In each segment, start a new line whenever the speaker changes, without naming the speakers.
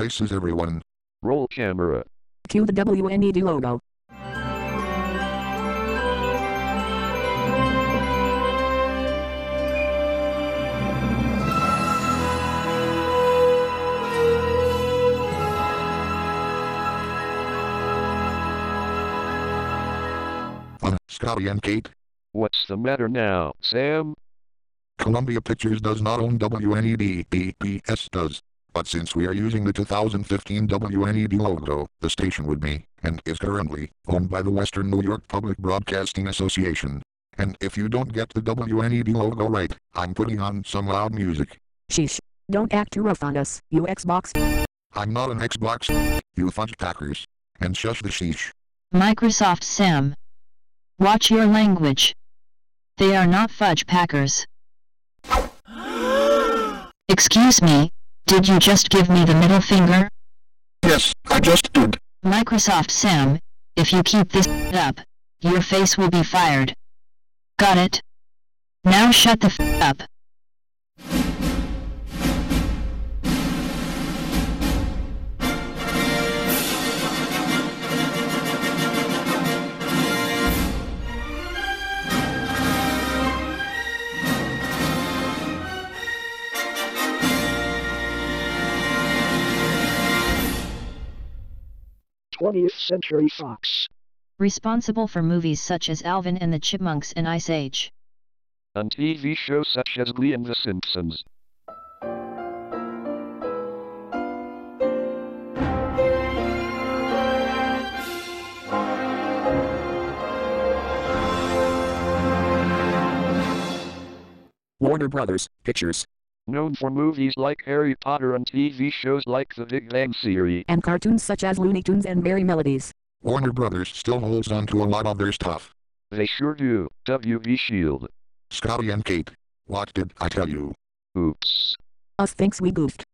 places everyone.
Roll camera.
Cue the WNED logo.
Uh, Scotty and Kate,
What's the matter now, Sam?
Columbia Pictures does not own WNED, BPS does. But since we are using the 2015 WNED logo, the station would be, and is currently, owned by the Western New York Public Broadcasting Association. And if you don't get the WNED logo right, I'm putting on some loud music.
Sheesh. Don't act too rough on us, you Xbox.
I'm not an Xbox, you fudge packers. And shush the sheesh.
Microsoft Sam. Watch your language. They are not fudge packers. Excuse me, did you just give me the middle finger?
Yes, I just did.
Microsoft Sam, if you keep this up, your face will be fired. Got it? Now shut the f up.
Twentieth Century Fox.
Responsible for movies such as Alvin and the Chipmunks and Ice Age.
And TV shows such as Glee and The Simpsons.
Warner Brothers, Pictures,
Known for movies like Harry Potter and TV shows like The Big Bang Theory.
and cartoons such as Looney Tunes and Merrie Melodies.
Warner Brothers still holds on to a lot of their stuff.
They sure do. WB Shield.
Scotty and Kate, what did I tell you?
Oops.
Us thinks we goofed.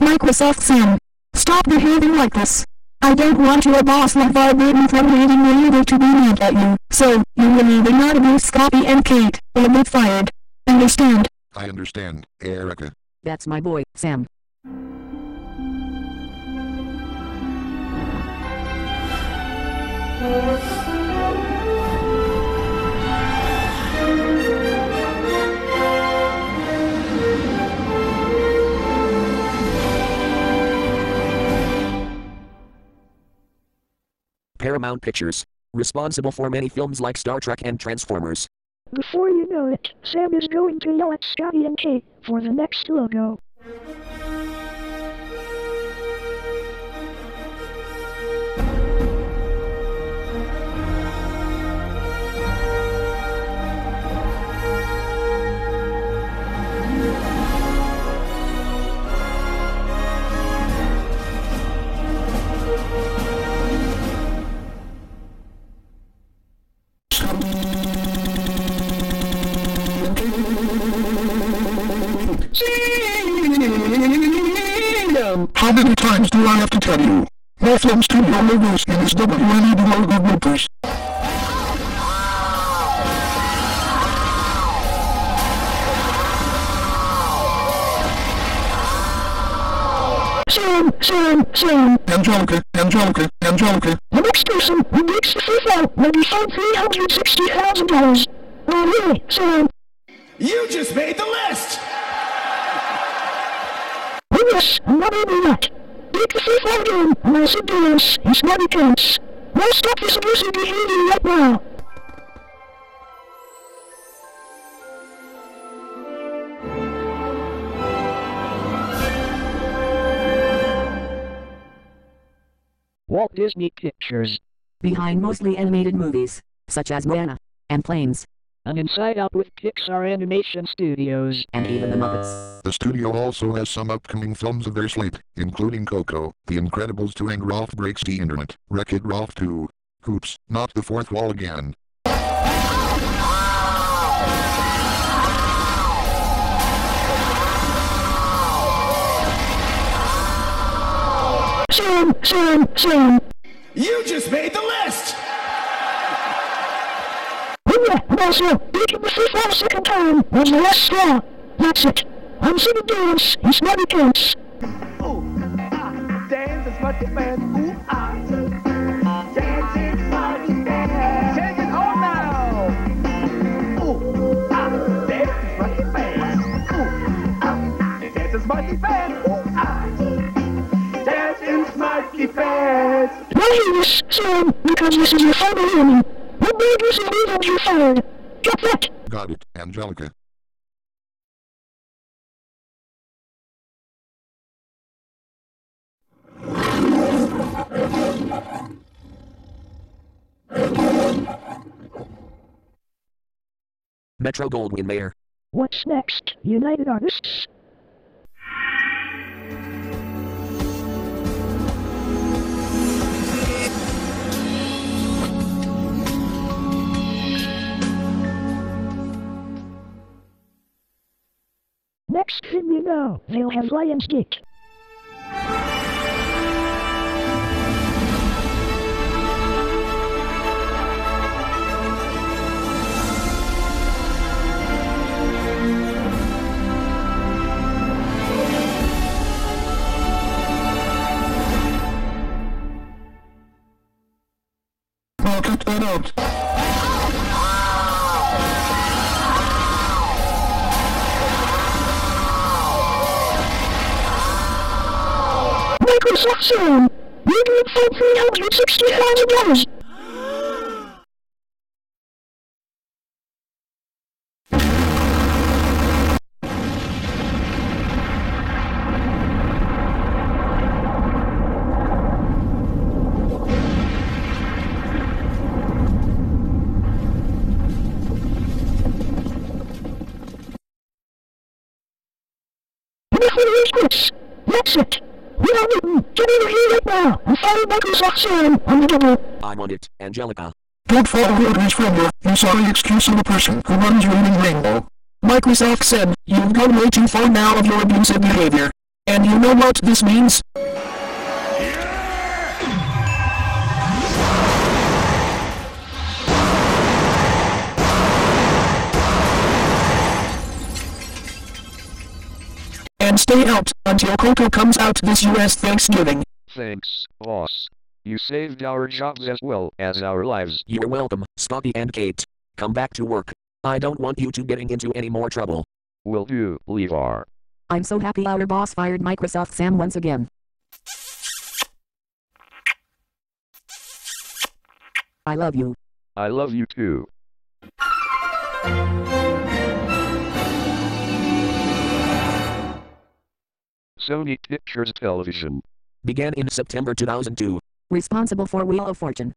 Microsoft Sam, stop behaving like this. I don't want your boss LeVar Burton from reading me either to be mad at you, so you will either not abuse Scotty and Kate, or get fired. Understand?
I understand, Erica.
That's my boy, Sam.
Paramount Pictures. Responsible for many films like Star Trek and Transformers.
Before you know it, Sam is going to yell at Scotty and Kate for the next logo.
How many times do I have to tell you? No film studio logos in its WNED logo bloopers.
Sam, Sam, Sam.
Angelica, Angelica, Angelica.
The next person who makes the FIFA will be fined $360,000. Oh really, Sam?
You just made the list!
Yes, and not only that. Take the FIFA again, and also do this. It's not a chance. Now stop this abusive behavior right now. Walt Disney Pictures.
Behind mostly animated movies, such as Moana, and Planes,
And Inside Out with Pixar Animation Studios.
and even The Muppets.
The studio also has some upcoming films of their slate, including Coco, The Incredibles 2 and Ralph Breaks the Internet, Wreck-It Ralph 2. Hoops, not the fourth wall again.
Sam, Sam, Sam.
You just made the list!
Also, beating the FIFA a second time was the last straw. That's it. I'm doing this. It's not a chance.
Oh, ah, damn.
Smarty Pants. Ooh, ah. Dancing Smarty Pants. Take it home now. Ooh, ah. Dancing Smarty Pants. Ooh, ah. Dancing Smarty Pants. Ooh, ah. Dancing Smarty Pants.
Why hear this, Sam? Because this is your final warning. When burgers and leave and you're. Get that?
Got it, Angelica.
Metro Goldwyn Mayer.
What's next, United Artists? Next thing you know, they'll have lion's
I'll cut that out. Zoom. You can for three hundred sixty thousand dollars. That's it. The.
I'm on it, Angelica.
Don't follow orders from your I'm sorry excuse of a person who runs Reading Rainbow. Microsoft said, you've gone way too far now of your abusive behavior. And you know what this means? And stay out until Coco comes out this US Thanksgiving.
Thanks, boss. You saved our jobs as well as our lives.
You're welcome, Scotty and Kate. Come back to work. I don't want you two getting into any more trouble.
Will do, Levar.
I'm so happy our boss fired Microsoft Sam once again. I love you.
I love you too. Sony Pictures Television.
Began in September 2002.
Responsible for Wheel of Fortune,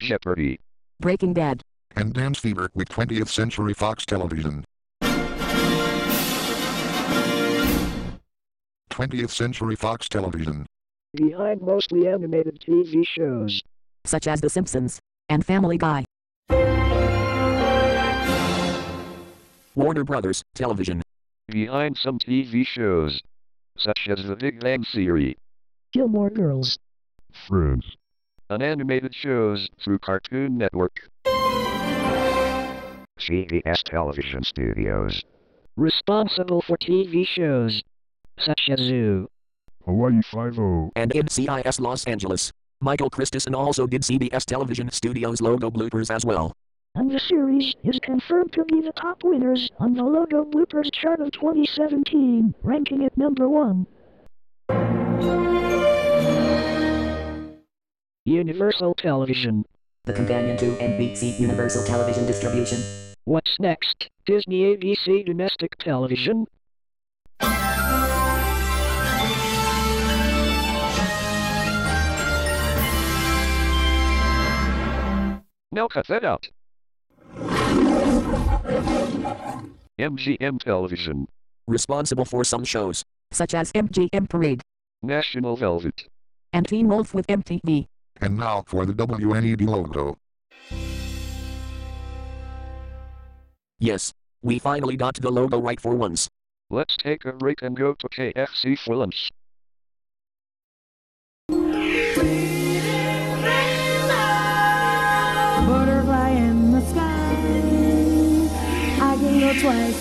Jeopardy.
Breaking Bad,
And Dance Fever with 20th Century Fox Television. 20th Century Fox Television.
Behind mostly animated TV shows.
such as The Simpsons and Family Guy.
Warner Brothers Television.
Behind some TV shows. Such as The Big Bang Theory.
Gilmore Girls.
Friends. On animated shows through Cartoon Network. CBS Television Studios.
Responsible for TV shows. Such as Zoo.
Hawaii 5
And NCIS Los Angeles. Michael Christensen also did CBS Television Studios logo bloopers as well.
And the series is confirmed to be the top winners on the Logo Bloopers chart of 2017, ranking at number one. Universal Television.
The companion to NBC Universal Television Distribution.
What's next? Disney ABC Domestic Television.
Now cut that out. MGM Television.
Responsible for some shows.
Such as MGM Parade
National Velvet.
and Teen Wolf with MTV.
And now for the WNED logo.
Yes. We finally got the logo right for once.
Let's take a break and go to KFC for lunch. twice.